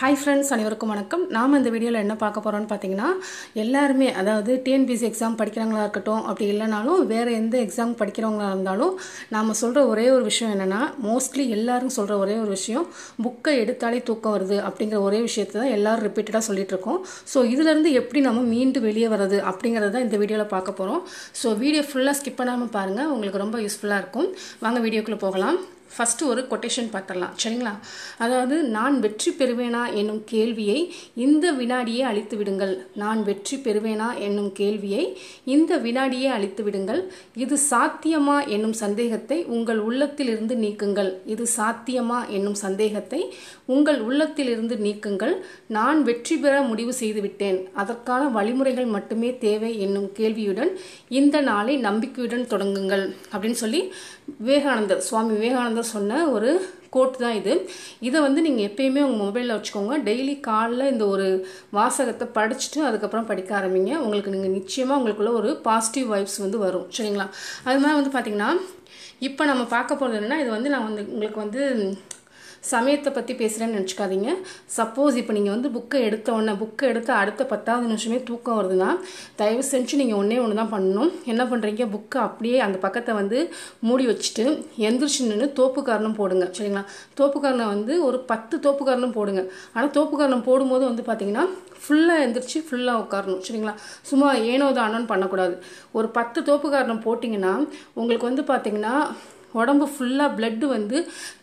Hi friends அனைவருக்கும் வணக்கம். நாம் இந்த வீடியோவில் என்ன பார்க்க போகிறோம்னு பார்த்தீங்கன்னா எல்லாருமே அதாவது டிஎன்பிசி எக்ஸாம் படிக்கிறவங்களா இருக்கட்டும் அப்படி இல்லைனாலும் வேறு எந்த எக்ஸாம் படிக்கிறவங்களா இருந்தாலும் நாம் சொல்கிற ஒரே ஒரு விஷயம் என்னென்னா மோஸ்ட்லி எல்லாரும் சொல்கிற ஒரே ஒரு விஷயம் புக்கை எடுத்தாலே தூக்கம் வருது அப்படிங்கிற ஒரே விஷயத்தை தான் எல்லாரும் ரிப்பீட்டடாக சொல்லிகிட்டு இருக்கோம். ஸோ இதுலேருந்து எப்படி நம்ம மீண்டு வெளியே வர்றது அப்படிங்கிறத தான் இந்த வீடியோவில் பார்க்க போகிறோம் ஸோ வீடியோ ஃபுல்லாக ஸ்கிப் பண்ணாமல் பாருங்கள் உங்களுக்கு ரொம்ப யூஸ்ஃபுல்லாக இருக்கும். வாங்க வீடியோக்குள்ளே போகலாம். ஃபஸ்ட்டு ஒரு கொட்டேஷன் பார்த்துடலாம் சரிங்களா? அதாவது நான் வெற்றி பெறுவேனா என்னும் கேள்வியை இந்த வினாடியே அழித்து விடுங்கள். நான் வெற்றி பெறுவேனா என்னும் கேள்வியை இந்த வினாடியே அழித்து விடுங்கள். இது சாத்தியமா என்னும் சந்தேகத்தை உங்கள் உள்ளத்திலிருந்து நீக்குங்கள். இது சாத்தியமா என்னும் சந்தேகத்தை உங்கள் உள்ளத்திலிருந்து நீக்குங்கள். நான் வெற்றி பெற முடிவு செய்துவிட்டேன். அதற்கான வழிமுறைகள் மட்டுமே தேவை என்னும் கேள்வியுடன் இந்த நாளை நம்பிக்கையுடன் தொடங்குங்கள் அப்படின்னு சொல்லி விவேகானந்தர் சுவாமி விவேகானந்தர் சொன்ன ஒரு கோட் தான் இது. இதை வந்து நீங்கள் எப்பயுமே உங்கள் மொபைலில் வச்சுக்கோங்க. டெய்லி காலைல இந்த ஒரு வாசகத்தை படிச்சுட்டு அதுக்கப்புறம் படிக்க ஆரம்பிங்க. உங்களுக்கு நீங்கள் நிச்சயமாக உங்களுக்குள்ள ஒரு பாசிட்டிவ் வைப்ஸ் வந்து வரும். சரிங்களா? அது மாதிரி வந்து பார்த்திங்கன்னா இப்போ நம்ம பார்க்க போகிறது என்னென்னா இது வந்து நான் வந்து உங்களுக்கு வந்து சமயத்தை பற்றி பேசுகிறேன்னு நினச்சிக்காதீங்க. சப்போஸ் இப்போ நீங்கள் வந்து புக்கை எடுத்த உடனே புக்கை எடுத்த அடுத்த பத்தாவது நிமிஷமே தூக்கம் வருதுன்னா தயவு செஞ்சு நீங்கள் ஒன்றே ஒன்று தான் பண்ணணும். என்ன பண்ணுறீங்க புக்கை அப்படியே அந்த பக்கத்தை வந்து மூடி வச்சுட்டு எந்திரிச்சு நின்று தோப்புக்காரனும் போடுங்க. சரிங்களா? தோப்புக்காரனை வந்து ஒரு பத்து தோப்புக்காரனும் போடுங்க. ஆனால் தோப்புக்காரனம் போடும்போது வந்து பார்த்தீங்கன்னா ஃபுல்லாக எந்திரிச்சு ஃபுல்லாக உட்காரணும். சரிங்களா? சும்மா ஏனோ தானோன்னு பண்ணக்கூடாது. ஒரு பத்து தோப்புக்காரனம் போட்டிங்கன்னா உங்களுக்கு வந்து பார்த்தீங்கன்னா உடம்பு ஃபுல்லாக பிளட்டு வந்து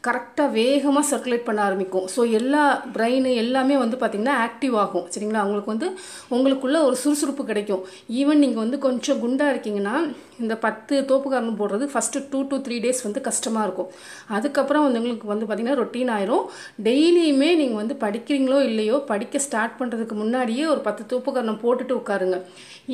கரெக்டாக வேகமாக சர்க்குலேட் பண்ண ஆரம்பிக்கும். ஸோ எல்லா பிரெயின் எல்லாமே வந்து பார்த்திங்கன்னா ஆக்டிவ் ஆகும். சரிங்களா? அவங்களுக்கு வந்து உங்களுக்குள்ள ஒரு சுறுசுறுப்பு கிடைக்கும். ஈவன் நீங்கள் வந்து கொஞ்சம் குண்டாக இருக்கீங்கன்னா இந்த பத்து தோப்புக்காரணம் போடுறது first two to three days வந்து கஷ்டமாக இருக்கும். அதுக்கப்புறம் வந்து உங்களுக்கு வந்து பார்த்திங்கன்னா ரொட்டீன் ஆயிரும். டெய்லியுமே நீங்கள் வந்து படிக்கிறீங்களோ இல்லையோ படிக்க ஸ்டார்ட் பண்ணுறதுக்கு முன்னாடியே ஒரு பத்து தோப்புக்காரணம் போட்டுட்டு உட்காருங்க.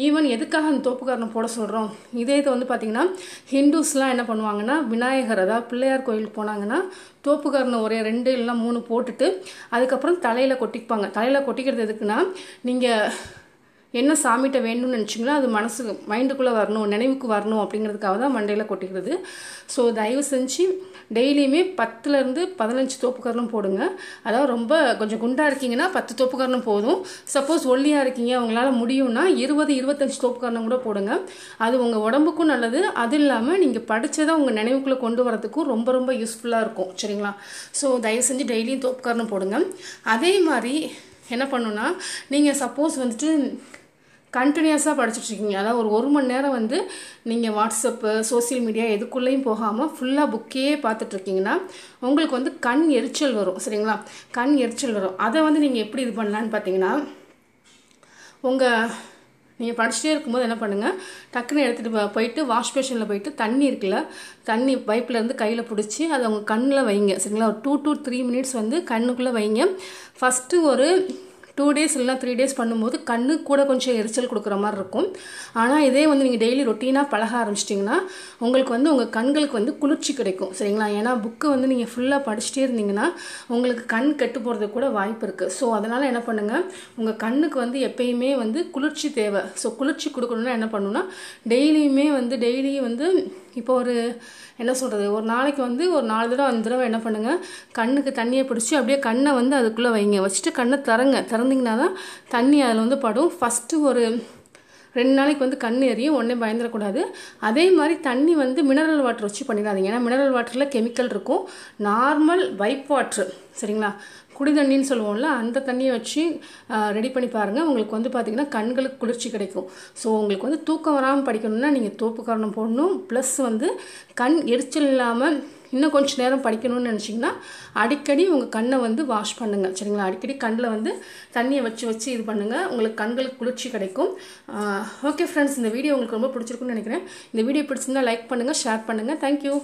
ஈவன் எதுக்காக அந்த தோப்புக்காரணம் போட சொல்கிறோம் இதே இது வந்து பார்த்திங்கன்னா ஹிந்துஸ்லாம் என்ன பண்ணுவாங்கன்னா விநாயகர் அதாவது பிள்ளையார் கோயிலுக்கு போனாங்கன்னா தோப்புக்காரனை ஒரே ரெண்டு இல்லைனா மூணு போட்டுட்டு அதுக்கப்புறம் தலையில் கொட்டிப்பாங்க தலையில் கொட்டிக்கிறது எதுக்குன்னா நீங்கள் என்ன சாமிகிட்ட வேணும்னு நினச்சிங்களோ அது மனசு மைண்டுக்குள்ளே வரணும் நினைவுக்கு வரணும் அப்படிங்கிறதுக்காக தான் மண்டையில் கொட்டிக்கிறது ஸோ தயவு செஞ்சு டெய்லியுமே பத்துலேருந்து பதினஞ்சு தோப்புக்கரணம் போடுங்க. அதாவது ரொம்ப கொஞ்சம் குண்டாக இருக்கீங்கன்னா பத்து தோப்புக்கரணம் போதும். சப்போஸ் ஒல்லியாக இருக்கீங்க அவங்களால முடியும்னா இருபது இருபத்தஞ்சு தோப்புக்கரணம் கூட போடுங்க. அது உங்கள் உடம்புக்கும் நல்லது. அது இல்லாமல் நீங்கள் படித்ததை உங்கள் நினைவுக்குள்ளே கொண்டு வரதுக்கும் ரொம்ப ரொம்ப யூஸ்ஃபுல்லாக இருக்கும். சரிங்களா? ஸோ தயவு செஞ்சு டெய்லியும் தோப்புக்கரணம் போடுங்க. அதே மாதிரி என்ன பண்ணுன்னா நீங்கள் சப்போஸ் வந்துட்டு கண்டினியூஸாக படிச்சுட்ருக்கீங்க அதாவது ஒரு ஒரு மணி நேரம் வந்து நீங்கள் வாட்ஸ்அப்பு சோசியல் மீடியா எதுக்குள்ளேயும் போகாமல் ஃபுல்லாக புக்கே பார்த்துட்ருக்கீங்கன்னா உங்களுக்கு வந்து கண் எரிச்சல் வரும். சரிங்களா? கண் எரிச்சல் வரும். அதை வந்து நீங்கள் எப்படி இது பண்ணலான்னு பார்த்தீங்கன்னா உங்கள் நீங்கள் படிச்சுட்டே இருக்கும்போது என்ன பண்ணுங்கள் டக்குன்னு எடுத்துகிட்டு போயிட்டு வாஷ் பேஷனில் போயிட்டு தண்ணி இருக்குல்ல தண்ணி பைப்லேருந்து கையில் பிடிச்சி அதை உங்கள் கண்ணில் வைங்க. சரிங்களா? ஒரு டூ டூ த்ரீ மினிட்ஸ் வந்து கண்ணுக்குள்ளே வைங்க. ஃபஸ்ட்டு ஒரு டூ டேஸ் இல்லைனா த்ரீ டேஸ் பண்ணும்போது கண்ணு கூட கொஞ்சம் எரிச்சல் கொடுக்குற மாதிரி இருக்கும். ஆனால் இதே வந்து நீங்கள் டெய்லி ரொட்டீனாக பழக ஆரம்பிச்சிட்டிங்கன்னா உங்களுக்கு வந்து உங்கள் கண்களுக்கு வந்து குளிர்ச்சி கிடைக்கும். சரிங்களா? ஏன்னா புக்கு வந்து நீங்கள் ஃபுல்லாக படிச்சுட்டே இருந்தீங்கன்னா உங்களுக்கு கண் கெட்டு போகிறதுக்கு கூட வாய்ப்பு இருக்குது ஸோ அதனால் என்ன பண்ணுங்கள் உங்கள் கண்ணுக்கு வந்து எப்பயுமே வந்து குளிர்ச்சி தேவை. ஸோ குளிர்ச்சி கொடுக்கணுன்னா என்ன பண்ணுன்னா டெய்லியுமே வந்து டெய்லியும் வந்து இப்போ ஒரு என்ன சொல்கிறது ஒரு நாளைக்கு வந்து ஒரு நாலு தடவை அஞ்சு தடவை என்ன பண்ணுங்கள் கண்ணுக்கு தண்ணியை பிடிச்சி அப்படியே கண்ணை வந்து அதுக்குள்ளே வைங்க. வச்சுட்டு கண்ணை திறங்க. திறந்திங்கன்னா தான் தண்ணி அதில் வந்து படும். ஃபஸ்ட்டு ஒரு ரெண்டு நாளைக்கு வந்து கண் எரியும் ஒன்றே பயந்துடக்கூடாது. அதே மாதிரி தண்ணி வந்து மினரல் வாட்டர் வச்சு பண்ணிடாதீங்க. ஏன்னா மினரல் வாட்டரில் கெமிக்கல் இருக்கும். நார்மல் வைப் வாட்ரு சரிங்களா? குடி தண்ணின்னு சொல்லுவோம்ல அந்த தண்ணியை வச்சு ரெடி பண்ணி பாருங்கள் உங்களுக்கு வந்து பார்த்திங்கன்னா கண்களுக்கு குளிர்ச்சி கிடைக்கும். ஸோ உங்களுக்கு வந்து தூக்கம் வராமல் படிக்கணும்னா நீங்கள் தோப்பு காரணம் போடணும். ப்ளஸ் வந்து கண் எரிச்சல் இல்லாமல் இன்னும் கொஞ்சம் நேரம் படிக்கணும்னு நினச்சிங்கன்னா அடிக்கடி உங்கள் கண்ணை வந்து வாஷ் பண்ணுங்கள் சரிங்களா? அடிக்கடி கண்ணில் வந்து தண்ணியை வச்சு வச்சு இது பண்ணுங்கள் உங்களுக்கு கண்களுக்கு குளிர்ச்சி கிடைக்கும். ஓகே ஃப்ரெண்ட்ஸ் இந்த வீடியோ உங்களுக்கு ரொம்ப பிடிச்சிருக்குன்னு நினைக்கிறேன். இந்த வீடியோ பிடிச்சிருந்தா லைக் பண்ணுங்கள் ஷேர் பண்ணுங்கள் தேங்க்யூ